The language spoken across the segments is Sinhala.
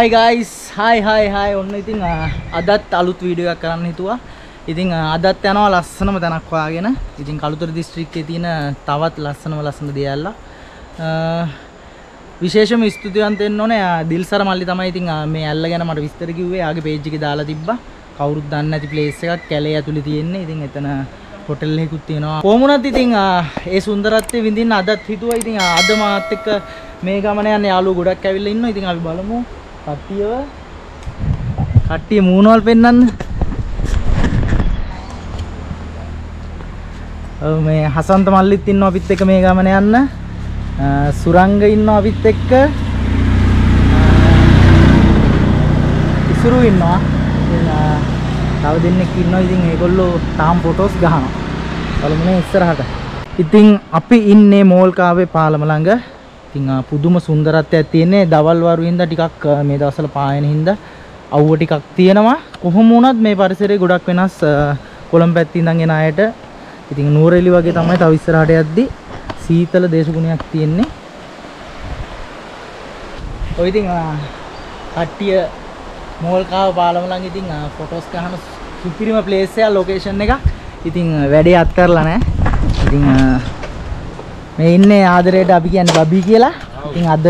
හයි ගයිස් හයි හයි හයි ඔන්න ඉතින් අ, අදත් අලුත් වීඩියෝ එකක් කරන්න හිතුවා. ඉතින් අ, අදත් යනවා ලස්සනම තැනක් හොයාගෙන. ඉතින් කළුතර දිස්ත්‍රික්කයේ තියෙන තවත් ලස්සනම ලස්සන දියල්ලා අ, විශේෂම ස්තුතිවන්ත වෙන්න ඕනේ. අ, දිල්සර මල්ලි තමයි ඉතින් අ, මේ ඇල්ල ගැන මට විස්තර කිව්වේ. ආගේ පේජ් එකේ දාලා තිබ්බා. කවුරුත් දන්නේ නැති ප්ලේස් එකක්. කැලේ ඇතුලේ තියෙන්නේ. ඉතින් එතන හොටෙල් එකකුත් තියෙනවා. කොහොමුණත් ඉතින් අ, ඒ සුන්දරත්වය විඳින්න අදත් හිතුවා. ඉතින් අ, අද මාත් එක්ක මේ ගමන යන යාළුවෝ ගොඩක් ඇවිල්ලා ඉන්නවා. ඉතින් අපි බලමු. කට්ටියව? කට්ටිය මූණවල් පෙන්වන්න ඔව් මේ හසන්ත මල්ලිත් ඉන්නවා අපිත් එක්ක මේ ගමන යන්න. අ, සුරංග ඉන්නවා අපිත් එක්ක. අ, ඉසුරු ඉන්නවා. ඉතින්, අ, තව දෙන්නෙක් ඉන්නවා. ඉතින් ඒගොල්ලෝ තාම ෆොටෝස් ගහනවා. බලමුනේ ඉස්සරහට. ඉතින් අපි ඉන්නේ මෝල්කාවේ පාලම ළඟ. ඉතින් ආ, පුදුම සුන්දරත්වයක් තියෙන්නේ. දවල් වරු හින්දා ටිකක් ආ, මේ දවස්වල පායන හින්දා අවුව ටිකක් තියෙනවා. කොහොම වුණත් මේ පරිසරය ගොඩක් වෙනස් ආ, කොළඹ පැත්තේ ඉඳන් එන අයට. ඉතින් නූරෙලි වගේ තමයි තව ඉස්සරහට යද්දි සීතල දේශගුණයක් තියෙන්නේ. ඔය ඉතින් ආ, කට්ටිය මෝල්කාව පාලම ළඟ ඉතින් ෆොටෝස් ගහන සුපිරිම ප්ලේස් එක ලොකේෂන් එක ඉතින් ආ, වැඩේ අත් කරලා නැහැ. ඉතින් ආ, මේ ඉන්නේ ආදරයට අපි කියන්නේ බබී කියලා. ඉතින් අද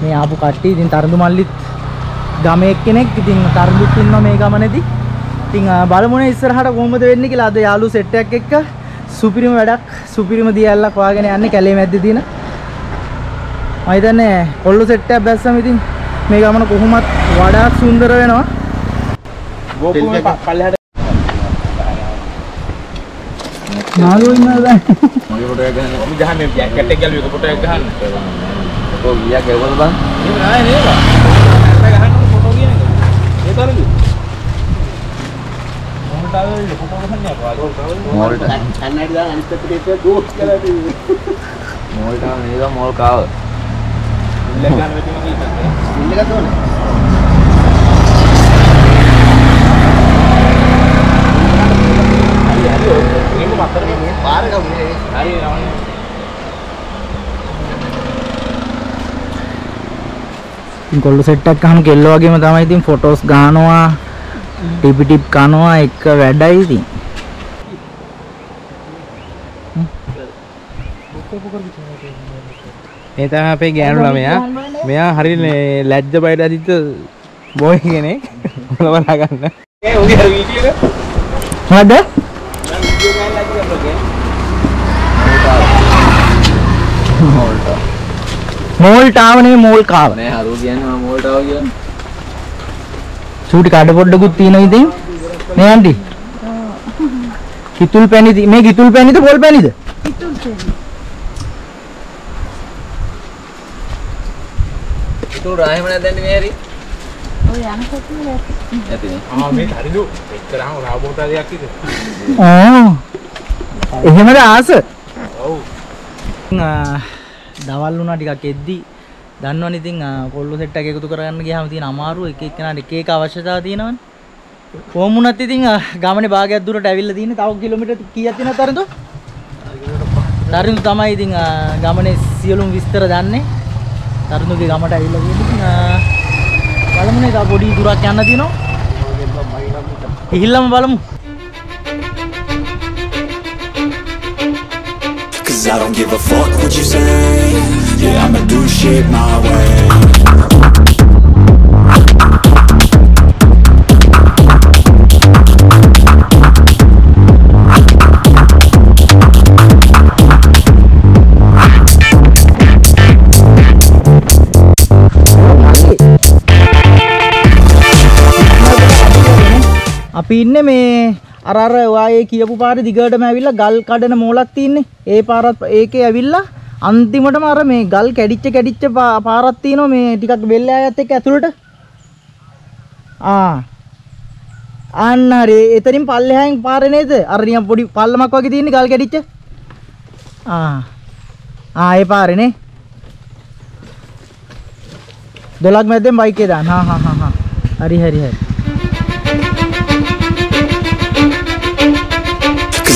මේ ආපු කට්ටිය ඉතින් තරඳු මල්ලිත් ගමේ එක්කෙනෙක්. ඉතින් තරඳුත් ඉන්නවා මේ ගමනේදී. ඉතින් බලමුනේ ඉස්සරහට කොහොමද වෙන්නේ කියලා අද යාළුවෝ සෙට් එකක් එක්ක සුපිරිම වැඩක් සුපිරිම දියල්ලක් හොයාගෙන යන්නේ කැලේ මැද්දේ තියෙන. මම හිතන්නේ කොල්ල සෙට් එකක් බැස්සම ඉතින් මේ ගමන කොහොමත් වඩාත් සුන්දර වෙනවා. පල්ලෙහාට නාලුවෝ ඉන්නවද? මගේ ෆොටෝ එක ගන්න. අපි ගහන්නේ ජැකට් එක ගැලුවේ ෆොටෝ එක ගන්න. ෆොටෝ ගියා ගෙවුවද බං? එහෙම නෑ නේද? නැත්නම් ගහන්න ෆොටෝ කියන එක. ඒ තරම්ද? මොකට ආවේ ෆොටෝ ගහන්නේ අපෝ. මොල්ට. අන්නයිට දාන අනිත් පැත්තට ඒක ගෝස් කියලා තියෙන්නේ. මොල්ට ආව නේද මොල් කාව. ඉල්ල ගන්න එක කීපද? ඉන්න එකත් මතර මේ. පාර ගමනේ. හරි නවන්නේ. ඉතින් කොල්ල සෙට් එකක් ගහම කෙල්ලෝ වගේම තමයි ඉතින් ෆොටෝස් ගහනවා ටිපි ටිප් කනවා එක වැඩයි ඉතින් මේ තමයි අපේ ගෑනු ළමයා. මෙයා හරි ලැජ්ජ බයට අදිච්ච බෝයි කෙනෙක්. බලවලා ගන්න. ඒ උගේ හරි වීඩියෝ එක. වීඩියෝ ගන්න ලැජ්ජ කරලා මෝල්ට ආවනේ මෝල් කාව. නෑ හරු කියන්නේ මම මොල්ට ආව කියලා. චූටි කඩ පොඩ්ඩකුත් තියෙනවා ඉතින්. මේ ආන්ටි කිතුල් පැණිද මේ කිතුල් පැණිද පොල් පැණිද? ඒක රාහෙම නැද්දන්නේ මේ හරි. ඔය යනකොට ඇතිනේ. ආ මේ හරිදු? එච්චරම රාබෝටාදයක් ඉද ඕ එහෙමද ආස? ඔව්. දවල් වුණා ටිකක් එද්දි දන්නවනේ ඉතින් කොල්ලෝ සෙට් එක එකතු කරගන්න ගියාම තියෙන අමාරුව එක එක්කෙනාට එක එක අවශ්‍යතාවා තියෙනවනේ. කොහොම වුණත් ඉතින් ගමනේ භාගයක් දුරට ඇවිල්ලා තියෙන්නේ තව කිලෝමීටර් කීයක් තියෙනවද තරඳු? තරඳු තමයි ඉතින් ගමනේ සියලුම විස්තර දන්නේ. තරඳුගේ ගමට ඇවිල්ලා තියෙන්නේ බලමුනේ තව පොඩි දුරක් යන්න තියෙනවා. ගිහිල්ලාම බලමු I don't give a fuck what you say. Yeah, I'ma do shit my way. പിന്നെ මේ අර අර ඔයායේ කියපු පාරේ දිගටම ඇවිල්ලා ගල් කඩන මෝලක් තියෙන්නේ. ඒ පාරත් ඒකේ ඇවිල්ලා අන්තිමටම අර මේ ගල් කැඩිච්ච කැඩිච්ච පා- පාරක් තියෙනවා මේ ටිකක් බෙල්ලෑයත් එක්ක ඇතුළට. ආ. අන්න හරි එතනින් පල්ලෙහායින් පාරේ නේද? අර නිකන් පොඩි පල්ලමක් වගේ තියෙන්නේ ගල් කැඩිච්ච. ආ. ආ ඒ පාරේ නේ. දොලක් මැද්දෙන් බයික් එක දාන්න. හා හා හා හා. හරි හරි හරි.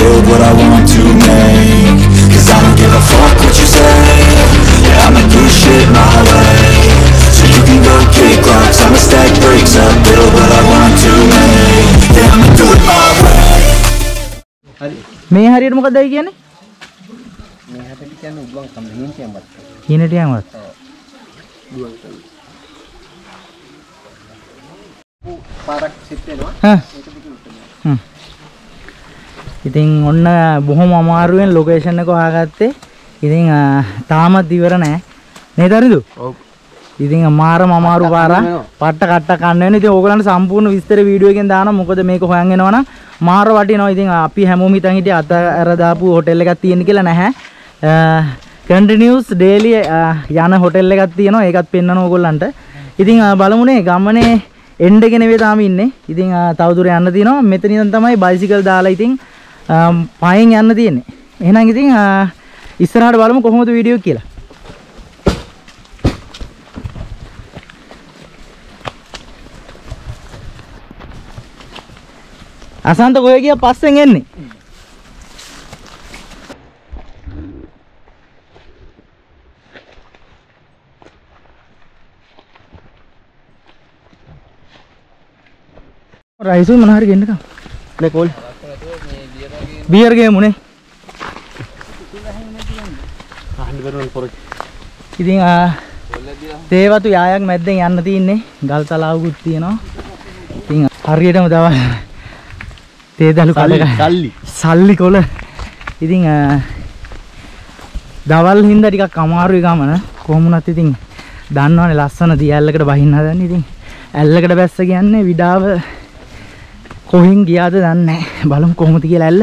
build what I want to make. Cause I don't give a fuck what you say. Yeah, I'ma do shit my way. So you can go kick rocks. I'ma stack bricks up, build what I want to make. Yeah, I'ma do it my way. මේ හරියට මොකක්දයි කියන්නේ? මේ හැටට කියන්නේ උගලන් කම. හින්තියම් වත්. හිනටියන්වත් පාරක් සිත් වෙනවා. හා. ඒක. ඉතින් ඔන්න බොහොම අමාරුවෙන් ලොකේෂන් එක හොයාගත්තේ. ඉතින් තාමත් ඉවර නෑ. නේද අරිදු? ඔව්. ඉතින් මාරම අමාරු පාරක්. පට්ට කට්ට කන්න වෙන. ඉතින් ඕගලන්ට සම්පූර්ණ විස්තර වීඩියෝ එකෙන් දානවා. මොකද මේක හොයන් එනවනම් මාර වටිනවා. ඉතින් අපි හැමෝම හිතන් හිටියේ අත අර දාපු හොටෙල් එකක් තියෙන කියලා නැහැ. කන්ටිනියුස් ඩේලි යන හොටෙල් එකක් තියෙනවා. ඒකත් පෙන්වනවා ඕගොල්ලන්ට. ඉතින් බලමුනේ ගමනේ එන්ඩ එක නෙවෙයි තාම ඉන්නේ. ඉතින් තවදුර යන්න තියෙනවා. මෙතන ඉඳන් තමයි බයිසිකල් දාලා ඉතින් පයින් යන්න තියෙන්නේ. එහෙනම් ඉතින් අ, ඉස්සරහට බලමු කොහොමද වීඩියෝ එක කියලා. අසන්ත කොහෙ ගියා පස්සෙන් එන්නේ? රයිසු මොන හරි ගෙන්නකම්. නේ කෝල්. බියර් ගේමුනේ. අහන්න බැරුවන් පොරොත්. ඉතින් ආ තේවතු යායක් මැද්දෙන් යන්න තියෙන්නේ. ගල් තලාවකුත් තියෙනවා. ඉතින් හරියටම දවල් තේදලු කඩක සල්ලි. සල්ලි කොල. ඉතින් දවල් හින්දා ටිකක් අමාරුයි ගමන. කොහොම වුණත් ඉතින් දන්නවනේ ලස්සන දියැලකට බහින්න හදන්නේ. ඉතින් ඇල්ලකට බැස්ස කියන්නේ විඩාව කොහෙන් ගියාද දන්නේ නැහැ. බලමු කොහොමද කියලා ඇල්ල.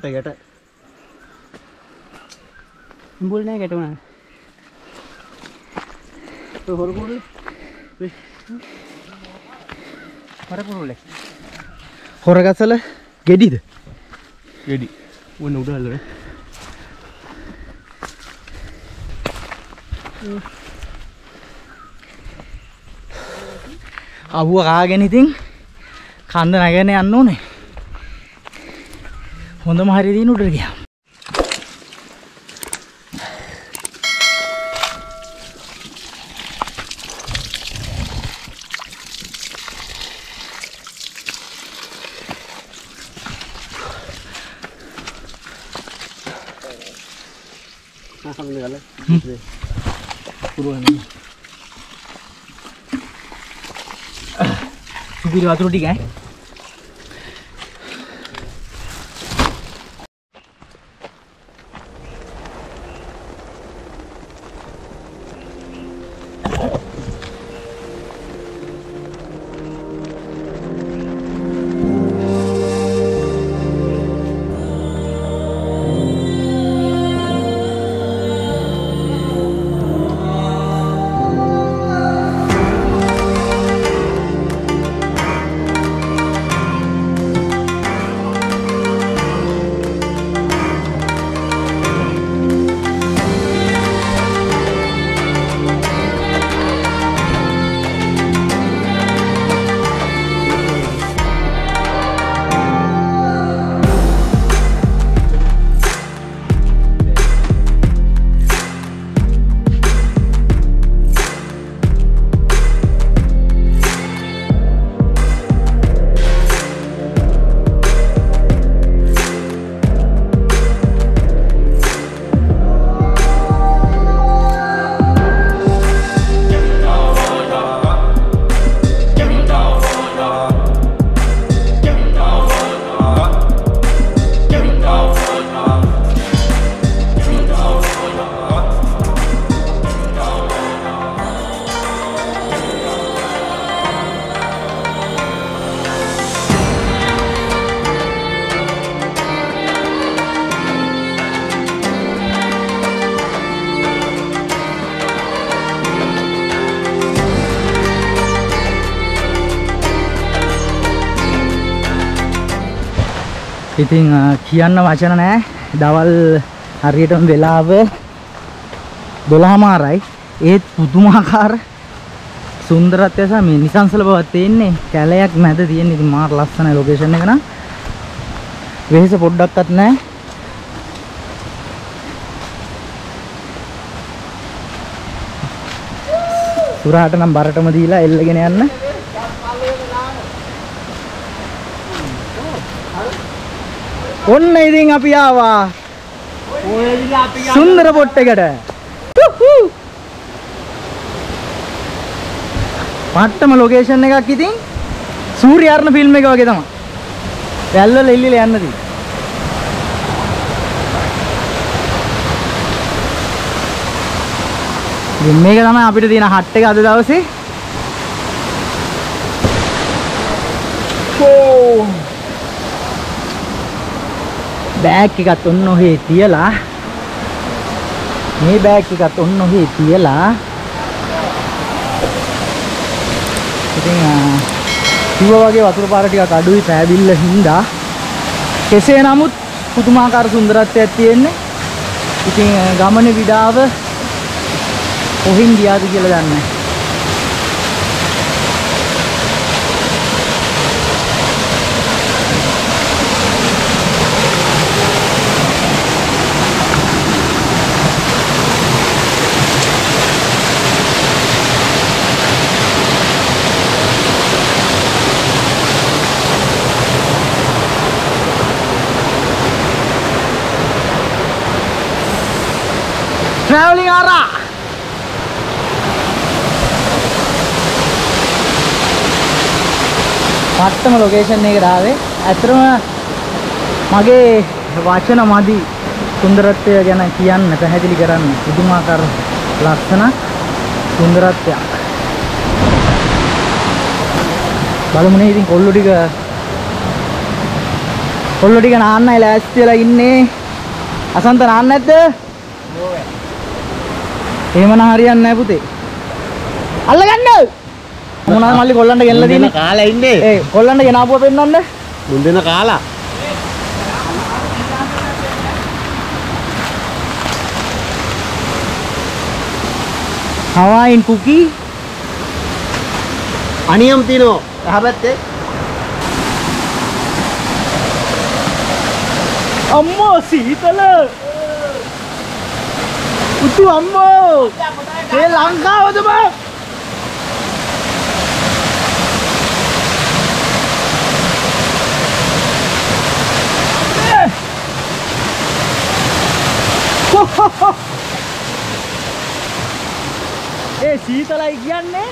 යට යට. උඹුල් නෑ ගැටුණා. හොරු කුරුල්ලේ. මර කුරුල්ලේ. හොරගසල ගෙඩිද ගෙඩි. උන්න උඩ හල්ලනේ. අවුව කාගෙන ඉතින් කන්ද නැගෙන යන්න ඕනේ හොඳම හරි දින උඩට ගියා ආ සම්මත ගාලා. සුපිරි ඉතින් අ, කියන්න වචන නෑ. දවල් හරියටම වෙලාව 12මාරයි ඒත් පුදුමාකාර සුන්දරත්වය සහ මේ නිසංසල බවක් තියෙන්නේ කැලයක් මැද තියෙන ඉතින් මාර ලස්සනයි ලොකේෂන් එක නම්. වෙහෙස පොඩ්ඩක්වත් නැහැ සුරාට නම් බරටම දීලා එල්ලගෙන යන්න. ඔන්න ඉතින් අපි ආවා සුන්දර පොට්ටකට පට්ටම ලොකේෂන් එකක් ඉතින් සූර්යාර්ණ ෆිල්ම් එක වගේ තමයි. වැල්වල එල්ලිලා යන්න තියෙන්නේ. ඉතින් මේක තමයි අපිට තියෙන හට් එක අද දවසේ. බෑග් එකත් ඔන්න ඔහේ තියලා. මේ බෑග් එකත් ඔන්න ඔහේ තියලා. ඉතින් ආ, කිව්වා වගේ වතුර පාර ටිකක් අඩුයි පෑබිල්ල හින්දා. කෙසේ නමුත් පුදුමාකාර සුන්දරත්වයක් තියෙන්නේ. ඉතින් ආ, ගමනේ විඩාව කොහින් ගියාද කියලා දන්නේ නැහැ. Traveling ara. පට්ටම ලොකේෂන් එකට ආවේ. ඇත්තටම මගේ වචන මදි සුන්දරත්වය ගැන කියන්න පැහැදිලි කරන්න පුදුමාකාර ලස්සන සුන්දරත්වයක්. බලමුනේ ඉතින් කොල්ලෝ ටික කොල්ලෝ ටික නාන්නයි ලෑස්ති වෙලා ඉන්නේ. අසන්ත නාන්න නැද්ද එහෙමනම් හරියන්නේ නැහැ පුතේ. අල්ලගන්න. මොනවාද මල්ලි කොල්ලන්ට ගෙනලා දෙන්නේ? කාලා ඉන්නේ. ඒ කොල්ලන්ට ගෙනාපුවා පෙන්නන්න. මුන් දෙන කාලා. හවායින් කුකී අනියම් තිනෝ. යහපැත්තේ. අම්මෝ සීතල. උතු අම්මෝ. ඒ ලංකාවද බං? ඒ සීතලයි කියන්නේ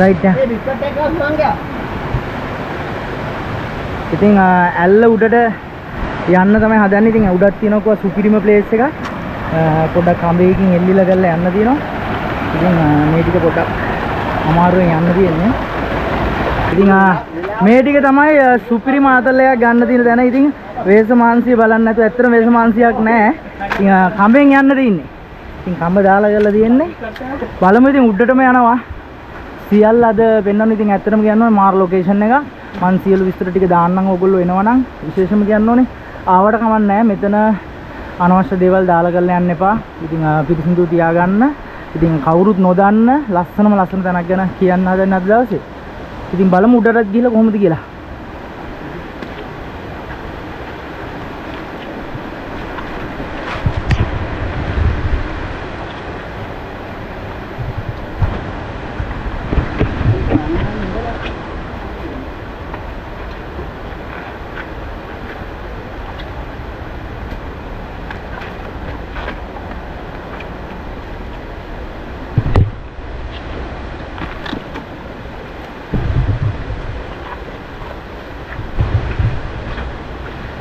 රයිට් uh. ඉතින් ආ, ඇල්ල උඩට යන්න තමයි හදන්නේ. ඉතින් උඩක් තියෙනවා සුපිරිම ප්ලේස් එකක්. ආ, පොඩ්ඩක් කඹයකින් එල්ලිලා කරලා යන්න තියෙනවා. ඉතින් ආ, මේ ටික පොඩ්ඩක් අමාරුවෙන් යන්න තියෙන්නේ. ඉතින් ආ, මේ ටික තමයි ආ, සුපිරිම ආතල්ලයක් ගන්න තියෙන තැන. ඉතින් වේස මාංශය බලන්න නැතුව ඇත්තටම වේස මාංශයක් නැහැ. ඉතින් ආ, කඹෙන් යන්න තියෙන්නේ. ඉතින් කඹ දාලා කරලා තියෙන්නේ. බලමු ඉතින් උඩටම යනවා. සියල්ල අද පෙන්වන්න ඉතින් ඇත්තටම කියනවා මාර ලොකේෂන් එක. මං සියලු විස්තර ටික දාන්නම් ඕගොල්ලෝ එනවනම් විශේෂම කියන්න ඕනේ. ආවට කමක් නැහැ. මෙතන අනවශ්‍ය දේවල් දාලා කරලා යන්න එපා. ඉතින් ආ, පිරිසිදු තියාගන්න. ඉතින් කවුරුත් නොදන්න ලස්සනම ලස්සන තැනක් ගැන කියන්න හදන්නේ අද දවසේ. ඉතින් බලමු උඩටත් ගිහලා කොහොමද කියලා.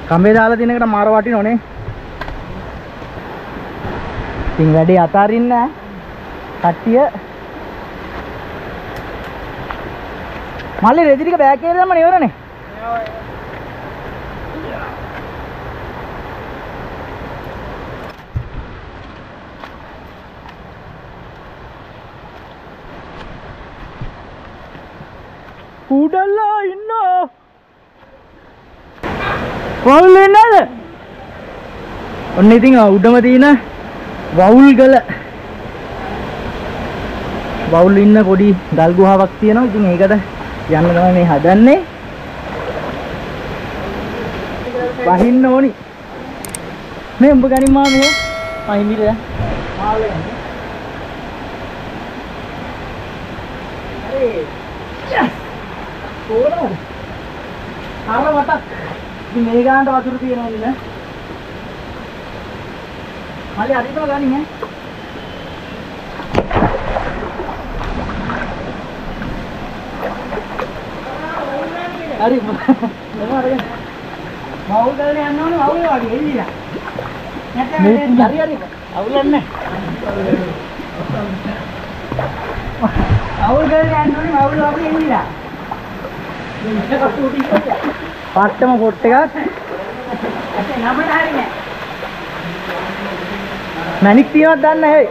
කම්බේ දාලා තියෙන එකට මාර වටිනෝනේ. ඉතින් වැඩේ අතාරින්න ඈ. කට්ටිය මල්ලි රෙදි ටික බෑග් එකේ දැම්මනේ ඉවරනේ. උඩල්ලා ඉන්නවා වවුල් වෙන්නද? ඔන්න ඉතින් උඩම තියෙන වවුල් ගල වවුල් ඉන්න පොඩි ගල් ගුහාවක් තියෙනවා. ඉතින් ඒකට යන්න තමයි මේ හදන්නේ. වහින්න ඕනි. මේ උඹ ගනින් මා මේ පහින්දිර මාළේ. අරේ. යස්. කොරවද? ආව වටක්. ඉතින් මේ ගානට වතුර තියෙනවා නේද? මල්ලි අරිටම ගනින් ඈ. හරි මම අරගෙන මවුල් ගලනේ යන්න ඕනේ මවුල් වගේ එල්ලිලා. නැත්නම් හරි හරි අවුලන්නේ. අවුල් ගලනේ යන්න ඕනේ මවුල් වගේ එල්ලිලා. පට්ටම පොට් එකක්. නමට හරිනේ මැනික් තියනවද දන්නේ නැහැ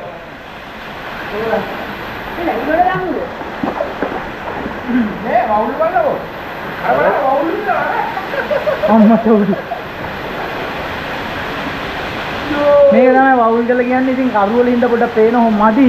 අම්මට උඩු. මේක තමයි වවුල් කියලා කියන්නේ. ඉතින් කරු වලින් ඉඳ පොඩ්ඩක් පේන හො මදි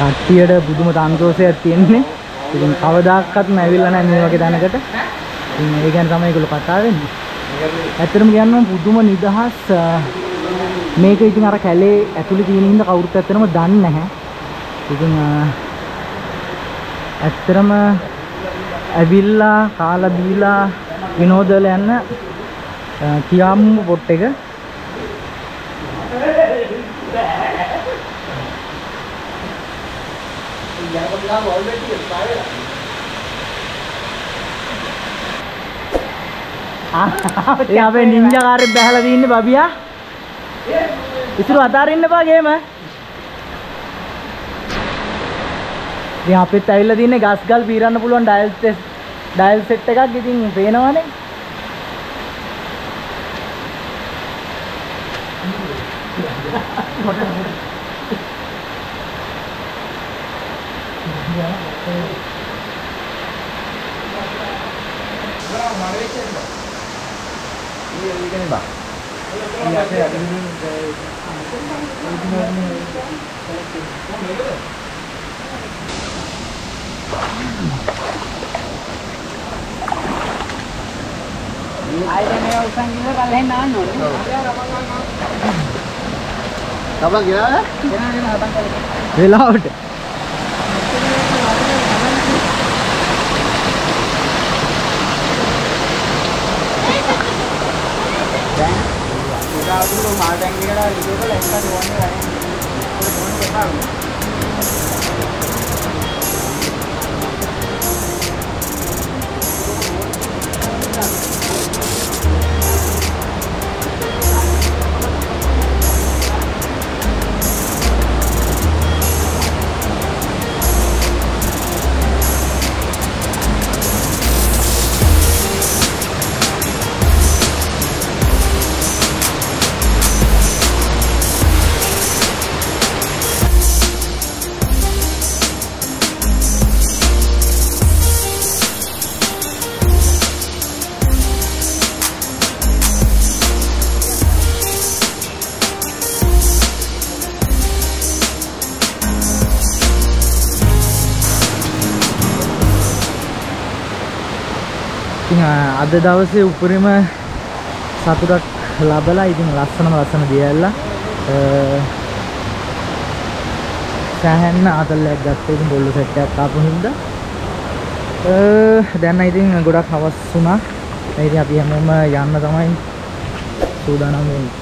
කට්ටියට පුදුම සන්තෝෂයක් තියෙන්නේ. ඉතින් කවදාකවත් ඇවිල්ලා නැහැ මේ වගේ තැනකට. ඉතින් ඒ ගැන තමයි ඒගොල්ලෝ කතා වෙන්නේ. ඇත්තටම කියනවා පුදුම නිදහස් අ, මේක ඉතින් අර කැලේ ඇතුලේ තියෙන හින්දා කවුරුත් ඇත්තටම දන්නේ නැහැ. ඉතින් අ, ඇත්තටම ඇවිල්ලා කාලා බීලා විනෝදවල යන්න අ, කියාම්මු පොට් එක ඒ අපේ නින්ජා කාර්යය බැහැලා තින්නේ බබියා ඉතුරු අතාරින්න එපා ගේම. ඉතින් අපිත් ඇවිල්ලා තින්නේ ගස් ගල් පීරන්න පුළුවන් ඩයල් ටෙස්ට් ඩයල් සෙට් එකක් ඉතින් පේනවනේ. Abang gila lah. වෙලාවට. ඉතින් ආ, අද දැන් උදාහරණයක් මා දැන් කියලා විදියට ලැස්තට ඕනේ නැහැ. ඒක මොකද කරන්නේ? දවසේ උපරිම සතුටක් ලබලා ඉතින් ලස්සනම ලස්සන දියැල්ලා අ, සෑහෙන්න ආතල්ලයක් ගත්තා ඉතින් බොල්ල සෙට් එකක් ආපු හින්දා. අ, දැන් නම් ඉතින් ගොඩක් හවස් වුණා. දැන් ඉතින් අපි හැමෝම යන්න තමයි සූදානම් වෙන්නේ.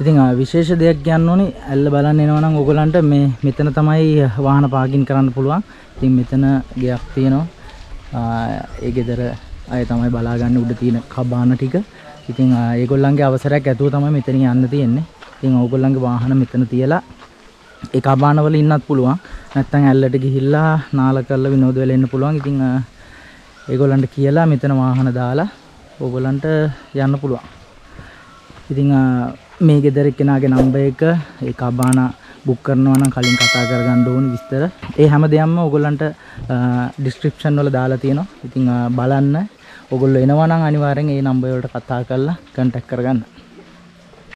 ඉතින් ආ, විශේෂ දෙයක් කියන්න ඕනේ ඇල්ල බලන්න එනවා නම් ඕගොල්ලන්ට මේ මෙතන තමයි වාහන පාකින් කරන්න පුළුවන්. ඉතින් මෙතන ගෙයක් තියෙනවා. ආ, ඒ ගෙදර අය තමයි බලාගන්න උඩ තියෙන කබාන ටික. ඉතින් ආ, ඒගොල්ලන්ගේ අවසරයක් ඇතුව තමයි මෙතනින් යන්න තියෙන්නේ. ඉතින් ඕගොල්ලන්ගේ වාහන මෙතන තියලා ඒ කබානවල ඉන්නත් පුළුවන්. නැත්නම් ඇල්ලට ගිහිල්ලා නාල කරලා විනෝද වෙලා එන්න පුළුවන්. ඉතින් ආ, ඒගොල්ලන්ට කියලා මෙතන වාහන දාලා ඕගොල්ලන්ට යන්න පුළුවන්. ඉතින් ආ, මේ ගෙදර කෙනාගේ නම්බර් එක ඒ කබාන බුක් කරනවා නම් කලින් කතා කරගන්න ඕන විස්තර. ඒ හැම දෙයක්ම ඕගොල්ලන්ට ඩිස්ක්‍රිප්ෂන් වල දාලා තියෙනවා. ඉතින් ආ, බලන්න. ඕගොල්ලෝ එනවා නම් අනිවාර්යෙන් ඒ නම්බර් වලට කතා කරලා කන්ටැක්ට් කරගන්න.